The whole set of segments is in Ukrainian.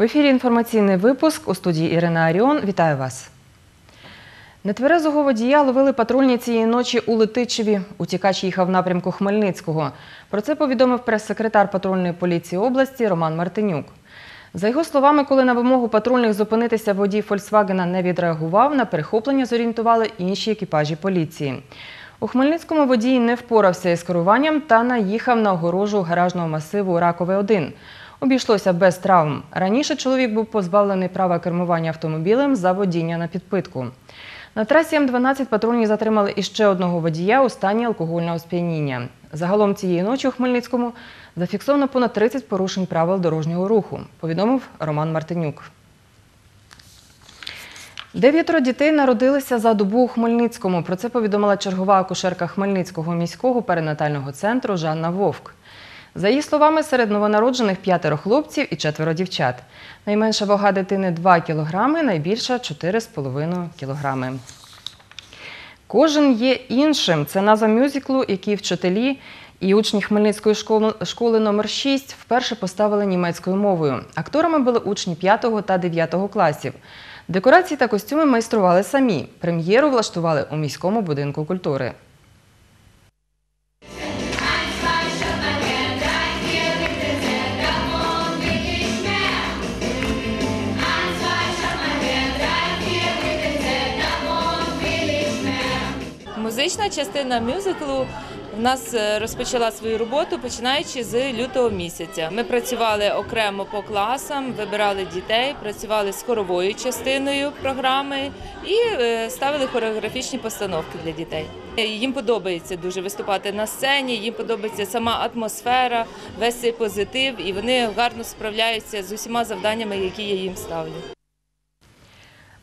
В ефірі інформаційний випуск у студії Ірина Аріон. Вітаю вас. Нетверезого водія ловили патрульні цієї ночі у Летичеві. Утікач їхав в напрямку Хмельницького. Про це повідомив прес-секретар патрульної поліції області Роман Мартинюк. За його словами, коли на вимогу патрульних зупинитися водій Фольксвагена не відреагував, на перехоплення зорієнтували інші екіпажі поліції. У Хмельницькому водій не впорався із керуванням та наїхав на огорожу гаражного масиву Ракове 1 Обійшлося без травм. Раніше чоловік був позбавлений права кермування автомобілем за водіння на підпитку. На трасі М12 патрульні затримали іще одного водія у стані алкогольного сп'яніння. Загалом цієї ночі у Хмельницькому зафіксовано понад 30 порушень правил дорожнього руху, повідомив Роман Мартинюк. Дев'ятеро дітей народилися за добу у Хмельницькому. Про це повідомила чергова акушерка Хмельницького міського перинатального центру Жанна Вовк. За її словами, серед новонароджених п'ятеро хлопців і четверо дівчат. Найменша вага дитини 2 кілограми, найбільша 4,5 кілограми. Кожен є іншим. Це назва мюзиклу, який вчителі і учні Хмельницької школи, школи номер 6 вперше поставили німецькою мовою. Акторами були учні 5 та 9 класів. Декорації та костюми майстрували самі. Прем'єру влаштували у міському будинку культури. Музична частина мюзиклу в нас е, розпочала свою роботу починаючи з лютого місяця. Ми працювали окремо по класам, вибирали дітей, працювали з хоровою частиною програми і е, ставили хореографічні постановки для дітей. Е, Їм подобається дуже виступати на сцені, їм подобається сама атмосфера, весь цей позитив, і вони гарно справляються з усіма завданнями, які я їм ставлю.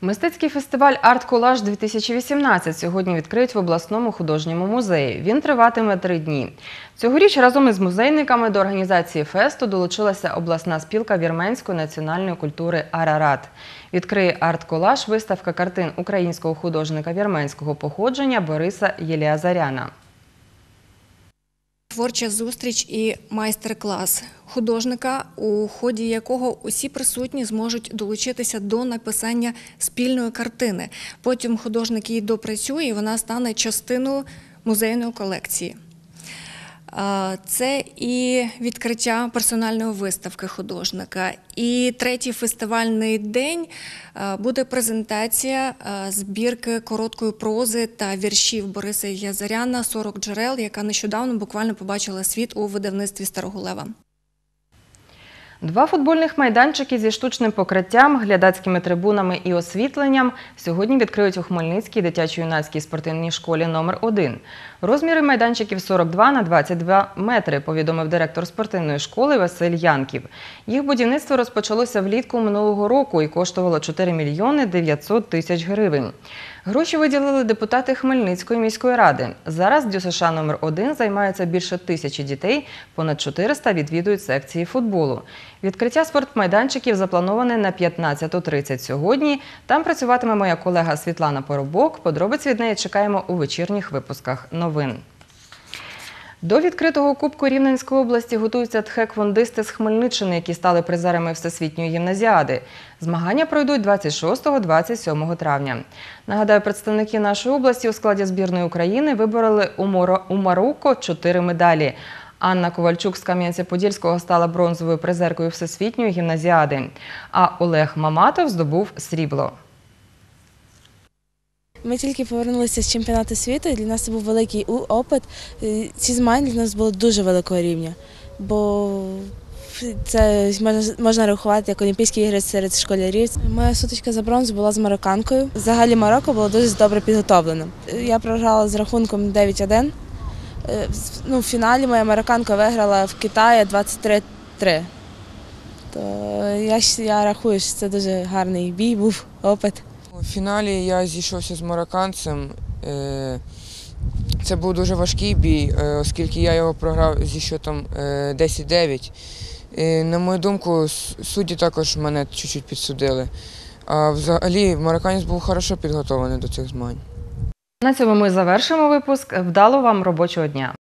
Мистецький фестиваль «Арт-колаж 2018 сьогодні відкриють в обласному художньому музеї. Він триватиме три дні. Цьогоріч разом із музейниками до організації фесту долучилася обласна спілка вірменської національної культури «Арарат». Відкриє арт-колаж виставка картин українського художника вірменського походження Бориса Єліазаряна. Творча зустріч і майстер-клас художника, у ході якого усі присутні зможуть долучитися до написання спільної картини. Потім художник її допрацює, і вона стане частиною музейної колекції. Це і відкриття персональної виставки художника. І третій фестивальний день буде презентація збірки короткої прози та віршів Бориса Язаряна «40 джерел, яка нещодавно буквально побачила світ у видавництві Старогулева. Два футбольних майданчики зі штучним покриттям, глядацькими трибунами і освітленням сьогодні відкриють у Хмельницькій дитячо-юнацькій спортивній школі номер 1 Розміри майданчиків 42 на 22 метри, повідомив директор спортивної школи Василь Янків. Їх будівництво розпочалося влітку минулого року і коштувало 4 мільйони 900 тисяч гривень. Гроші виділили депутати Хмельницької міської ради. Зараз ДЮСШ номер 1 займається більше тисячі дітей, понад 400 відвідують секції футболу. Відкриття спортмайданчиків заплановане на 15.30 сьогодні. Там працюватиме моя колега Світлана Поробок. Подробиці від неї чекаємо у вечірніх випусках новин. До відкритого Кубку Рівненської області готуються тхеквондисти з Хмельниччини, які стали призерами Всесвітньої гімназіади. Змагання пройдуть 26-27 травня. Нагадаю, представники нашої області у складі збірної України вибороли у. Марокко чотири медалі. Анна Ковальчук з Кам'янця-Подільського стала бронзовою призеркою Всесвітньої гімназіади, а Олег Маматов здобув срібло. Ми тільки повернулися з чемпіонату світу, і для нас це був великий опит. Ці змагання для нас були дуже великого рівня, бо це можна, можна рахувати як Олімпійські ігри серед школярів. Моя сутичка за бронзу була з марокканкою. Взагалі Марокко було дуже добре підготовлено. Я програла з рахунком 9-1. Е, Ну, в фіналі моя марокканка виграла в Китаї 23-3. То я, я рахую, що це дуже гарний бій був, опит. У фіналі я зійшовся з марокканцем. Е, Це був дуже важкий бій, е, оскільки я його програв зі е, 10-9. Е, На мою думку, судді також мене чуть-чуть підсудили. А взагалі марокканець був хорошо підготовлений до цих змагань. На цьому ми завершимо випуск. Вдало вам робочого дня.